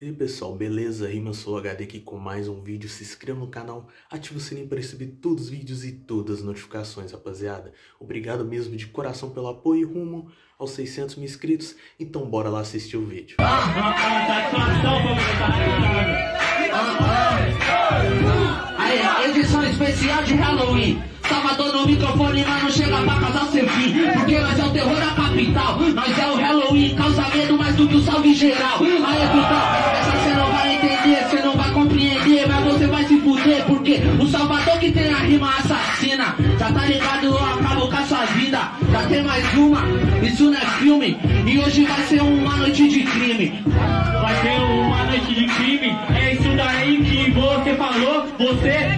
E aí pessoal, beleza? Rima sou HD aqui com mais um vídeo. Se inscreva no canal, ative o sininho para receber todos os vídeos e todas as notificações, rapaziada. Obrigado mesmo de coração pelo apoio e rumo aos 600 mil inscritos. Então bora lá assistir o vídeo. Edição especial de Halloween. Salvador no microfone, mas não chega pra casar seu fim. Porque nós é o terror da capital. Nós é o Halloween, causa medo mais do que o salve geral. Mais uma, isso não é filme. E hoje vai ser uma noite de crime. Vai ter uma noite de crime. É isso daí que você falou. Você,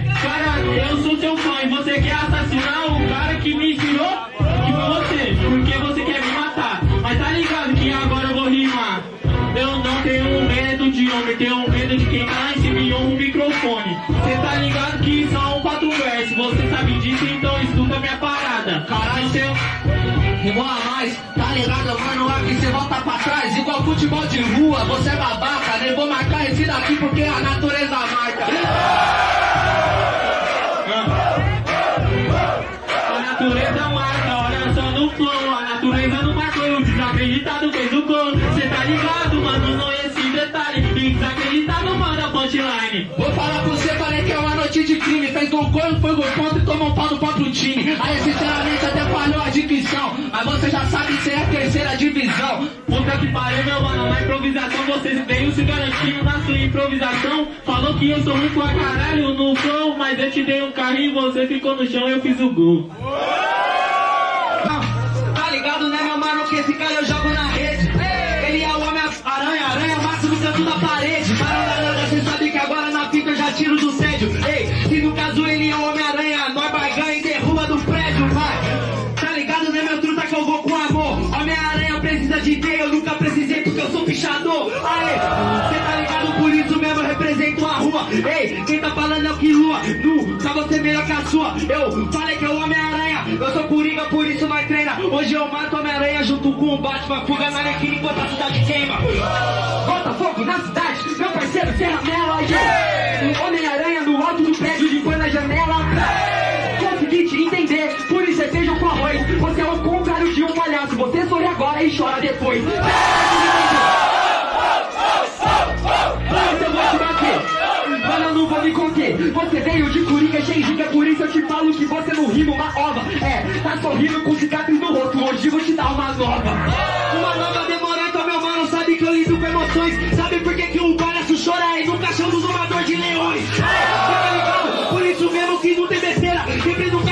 rimou a mais, tá ligado, mano? Aqui cê volta pra trás, igual futebol de rua, você é babaca, nem vou marcar esse daqui porque a natureza marca. A natureza marca, olha só no flow. A natureza não marcou, desacreditado fez o gol. Cê tá ligado, mano, não é esse detalhe. Desacreditado manda punchline. Vou falar pra você, falei que é uma noite de crime. Fez gol foi gol contra e tomou um pau do próprio time. Aí, sinceramente, até a dicção. Mas você já sabe você é a terceira divisão. Puta que pariu, meu mano, na improvisação você veio se garantindo na sua improvisação. Falou que eu sou ruim pra caralho no flow, mas eu te dei um carrinho, você ficou no chão e eu fiz o gol. Tá ligado, né, meu mano, que esse cara eu jogo na rede. Ele é o Homem-Aranha, aranha no canto da parede. Parada, você sabe que agora na fita eu já tiro do sédio. Ei, Ei, quem tá falando é o que lua, nunca você melhor que a sua. Eu falei que é o Homem-Aranha, eu sou coringa, por isso nós treina. Hoje eu mato Homem-Aranha junto com o Batman, fuga na Arlequina enquanto a cidade queima. Bota fogo na cidade, meu parceiro Serra Mela, yeah. Homem-Aranha no alto do prédio de foi na janela. Consegui te entender, por isso é feijão com arroz. Você é o contrário de um palhaço, você sorri agora e chora depois. Mas me conter. Você veio de Coringa, cheio de por isso eu te falo que você não rima uma ova. É, tá sorrindo com cicatriz no rosto. Hoje vou te dar uma nova. Uma nova demora, então meu mano sabe que eu lido com emoções. Sabe por que, que um palhaço chora aí no caixão do domador de leões? Tá ligado? Por isso mesmo que não tem besteira. Sempre no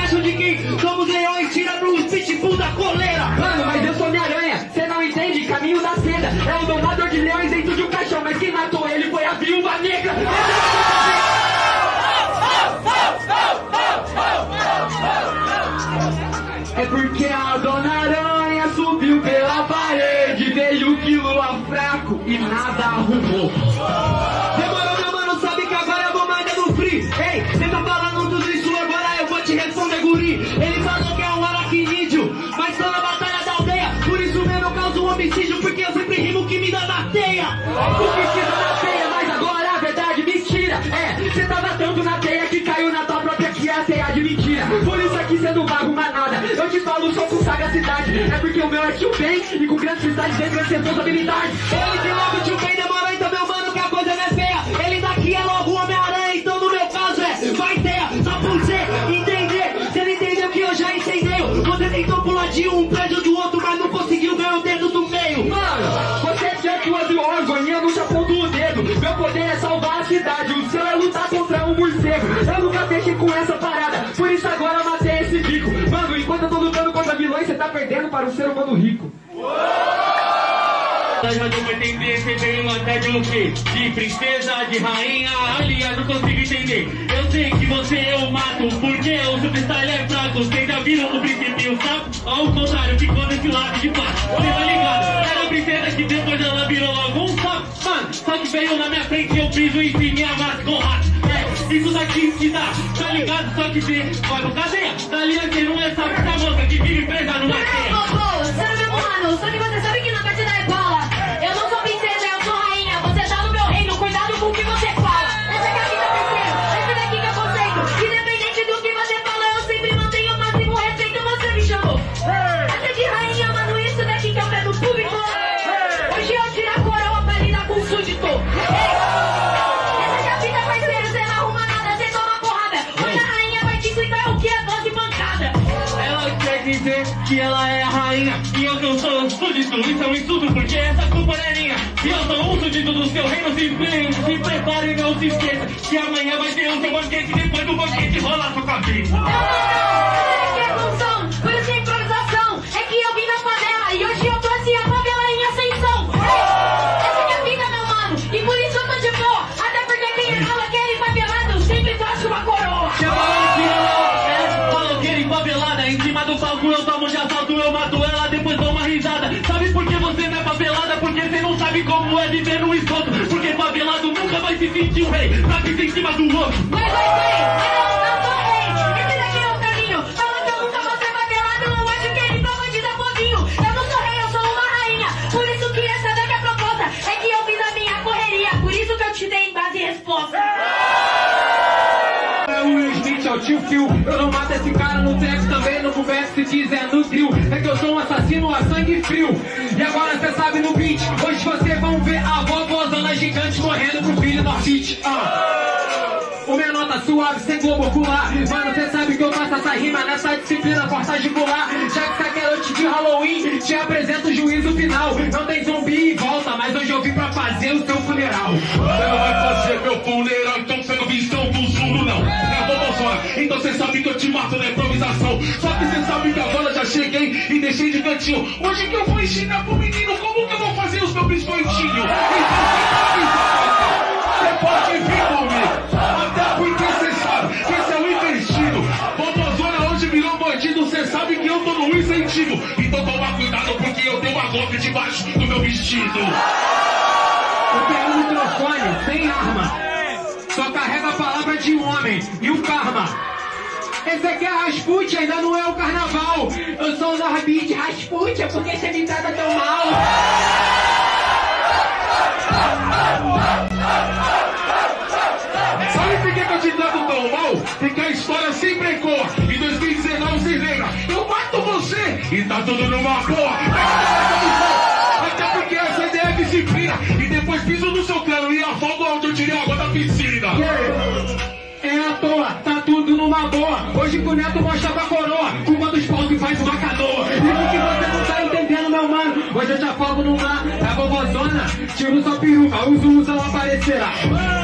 porque o bem e com grande cidade tem grande responsabilidade. Ele para um ser humano rico. Já deu pra entender, você veio até de o quê? De princesa, de rainha, aliás, não consigo entender. Eu sei que você eu mato, porque o superstar é fraco. Vocês já viram no princípio, sabe? Ao contrário, ficou desse lado de baixo. Você tá ligado? Era a princesa que depois ela virou algum sapo. Mano, só que veio na minha frente eu piso em cima e abraço com rato. É, isso daqui que dá, tá ligado? Só que você vai pra cadeia. Que ela é a rainha. E eu não sou súdito, isso é um insulto Porque essa culpa não é minha. E eu sou um súdito do seu reino Se, se prepare e não se esqueça Que amanhã vai ter o seu banquete Depois do banquete rola a sua cabeça sentir um rei ficar em cima do outro. Vai, vai, vai, mas tio Phil. Eu não mato esse cara no trap também, no conversa se quiser no trio. É que eu sou um assassino a sangue frio. E agora cê sabe no beat. Hoje vocês vão ver a vovózona gigante morrendo pro filho. Ah. O menor tá suave, sem globo ocular. Mano, cê sabe que eu faço essa rima nessa disciplina portagicular. Já que cê quer noite de Halloween, te apresento o juízo final. Não tem zumbi em volta, mas hoje eu vim pra fazer o seu funeral. Não vai fazer meu funeral, então então você sabe que eu te mato na improvisação. Só que você sabe que agora já cheguei e deixei de cantinho. Hoje que eu vou ensinar pro menino como que eu vou fazer os meus biscoitinhos. Então, você pode vir comigo. Até porque você sabe que esse é o investido. Vovózona hoje virou bandido, você sabe que eu tô no incentivo. Então toma cuidado porque eu tenho uma golpe debaixo do meu vestido. Eu tenho um microfone sem arma. De um homem e o karma. Esse aqui é Rasputin, ainda não é o carnaval. Eu sou o Norbit Rasputin, por que você me trata tão mal? Sabe por que eu te trato tão mal? Porque a história sempre ecoa. Em 2019 vocês lembram? Eu mato você e tá tudo numa boa. Até porque essa ideia é disciplina. E depois piso no seu cano e afogo onde eu tirei água da piscina. É tá tudo numa boa. Hoje que o neto mostra pra coroa, culpa dos paus e faz uma canoa. Isso que você não tá entendendo, meu mano. Hoje eu te afogo no mar, é a vovozona. Tiro sua peruca, os Zuluzão aparecerá.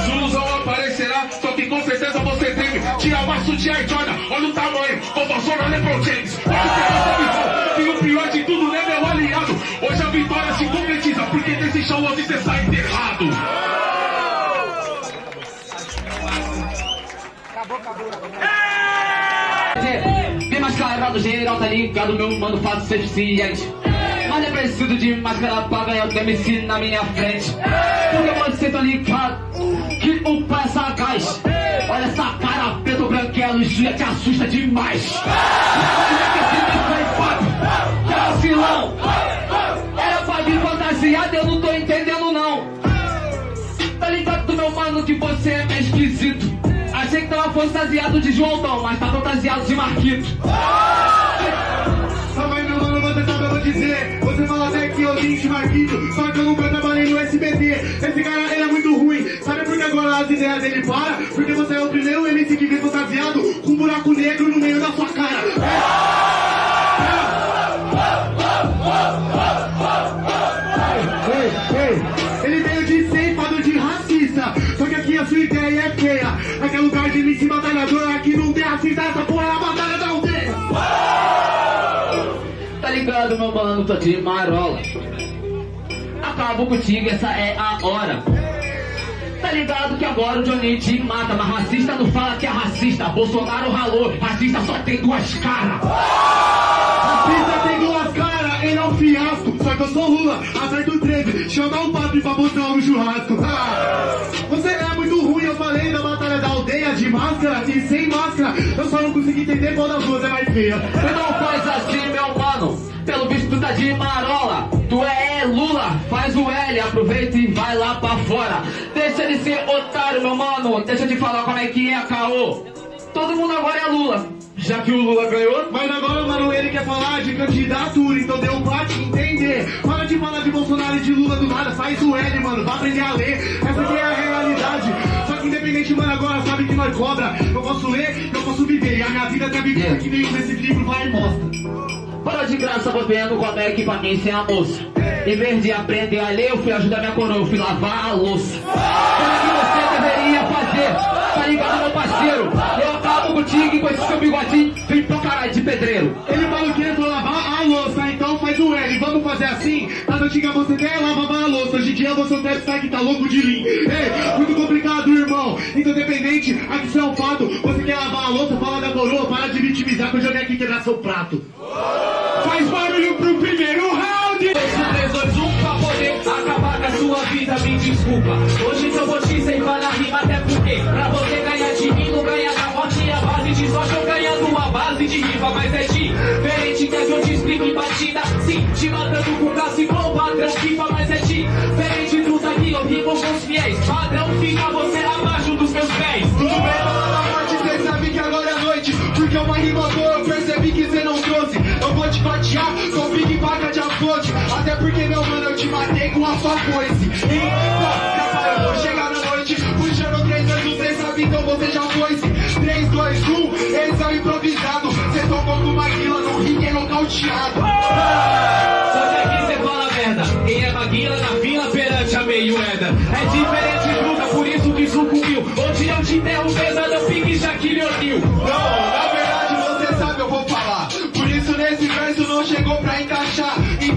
Zuluzão aparecerá, só que com certeza você teme. Tira maço de Air Jordan, olha o tamanho. Vovozona LeBron James. Olha o que visão. E o pior de tudo, né, meu aliado? Hoje a vitória se concretiza, porque desse show hoje você sai enterrado. Bem mascarado, geral tá ligado, meu mano, faço ser ciente. Mas é preciso de máscara pra ganhar o MC na minha frente. Porque você tá ligado que o pai é sagaz. Olha essa cara preto branquelo, isso já te assusta demais. Que vacilão! Era pra vir fantasiado, eu não tô entendendo não. Tá ligado, meu mano, que você é meio esquisito. Achei que tava fantasiado de João, mas tá fantasiado de Marquito. Calma aí, meu mano, você sabe, eu vou dizer. Você fala até que eu link Marquito, só que eu nunca trabalhei no SBT. Esse cara, ele é muito ruim. Sabe por que agora as ideias dele param? Porque você é o primeiro MC que vem fantasiado com um buraco negro no meio da sua cara. Ei, ei, Ele aqui a sua ideia é feia. Aquele lugar de MC batalhador, aqui não tem racista. Essa porra é a batalha da aldeia. Tá ligado, meu mano, tô de marola. Acabo contigo, essa é a hora. Tá ligado que agora o Johnny te mata, mas racista não fala que é racista. Bolsonaro ralou, racista só tem duas caras. Racista tem duas caras, ele é um fiasco. Só que eu sou Lula, aperta o 13, chama o padre pra botar no churrasco. Ah, você é muito de máscara e sem máscara. Eu só não consegui entender qual das duas é mais feia. Tu não faz assim, meu mano. Pelo visto tu tá de marola. Tu é Lula, faz o L, aproveita e vai lá pra fora. Deixa de ser otário, meu mano. Deixa de falar como é que é, caô. Todo mundo agora é Lula. Já que o Lula ganhou, Mas agora, mano, ele quer falar de candidatura, então deu pra te entender. Para de falar de Bolsonaro e de Lula do nada, faz o L, mano, vai aprender a ler. Essa aqui é a realidade. Independente, mano, agora sabe que nós cobra. Eu posso ler, eu posso viver. E a minha vida tá vivida que nenhum desses livros vai e mostra. Para de graça, vou vendo como é que pra mim sem a moça. Em vez de aprender a ler, eu fui ajudar minha coroa, eu fui lavar a louça. Como que você deveria fazer? Tá ligado, meu parceiro? Eu acabo contigo e com esse seu bigodinho, vem pra caralho de pedreiro. Ele falou que ia lavar a louça, então faz o L. Vamos fazer antigas você até lavava a louça. Hoje em dia você deve estar que tá louco de lim. Ei, muito complicado, irmão. Então, dependente, aqui isso é um fato. Você quer lavar a louça, fala da coroa, para de vitimizar que eu já vim aqui quebrar seu prato. Faz barulho pro primeiro round! Esse 3, 2, 1 pra poder acabar com a sua vida, me desculpa. Hoje que eu vou te ceifar na rima, até porque matei com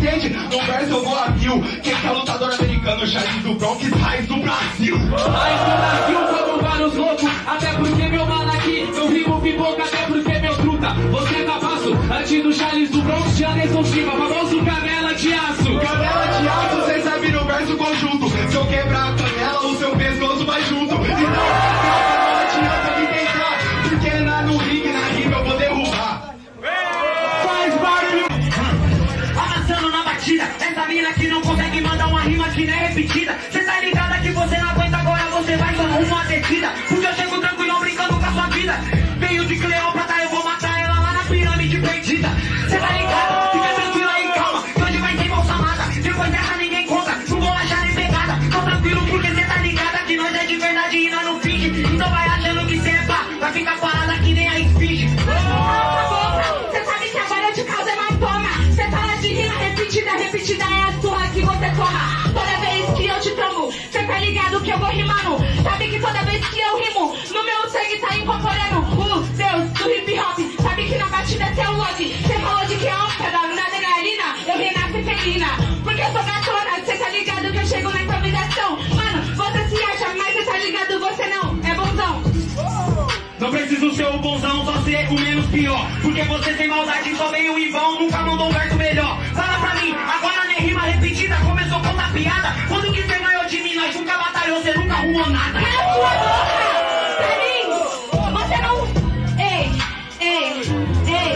Entende? No verso eu vou a mil. Quem que é lutador americano? Charles do Bronx, raiz do Brasil. Mas no Brasil como vários loucos. Até porque meu mano aqui, eu rimo pipoca, até porque meu truta. Você é capaço, antes do Charles do Bronx, de Anderson Silva, famoso canela de aço. Canela de aço, cê sabe no verso conjunto. Se eu quebrar a canela, o seu pescoço vai junto. Então, não toda vez que eu rimo, no meu sangue tá incorporando o Deus do hip hop! Sabe que na batida é seu log! Você falou de que é ópera, na adrenalina, eu renasci felina! Porque eu sou gatona, você tá ligado que eu chego na improvisação! Mano, você se acha, mas você tá ligado, você não, é bonzão! Não preciso ser o bonzão, só ser o menos pior. Porque você tem maldade, só veio em vão, nunca mandou um verso melhor. Fala pra mim, agora nem rima repetida, começou com a piada. Quando que você ganhou de mim, nós nunca batalhou, você nunca arrumou nada. Cala sua boca! Salim, você não... Ei, ei, ei.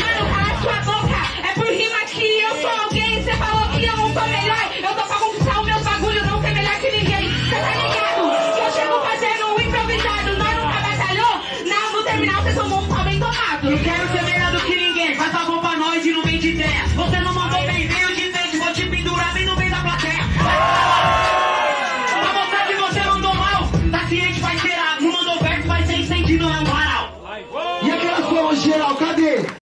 Mano, cala sua boca. É por rima que eu sou alguém. Você falou que eu não sou melhor. Eu tô pra conquistar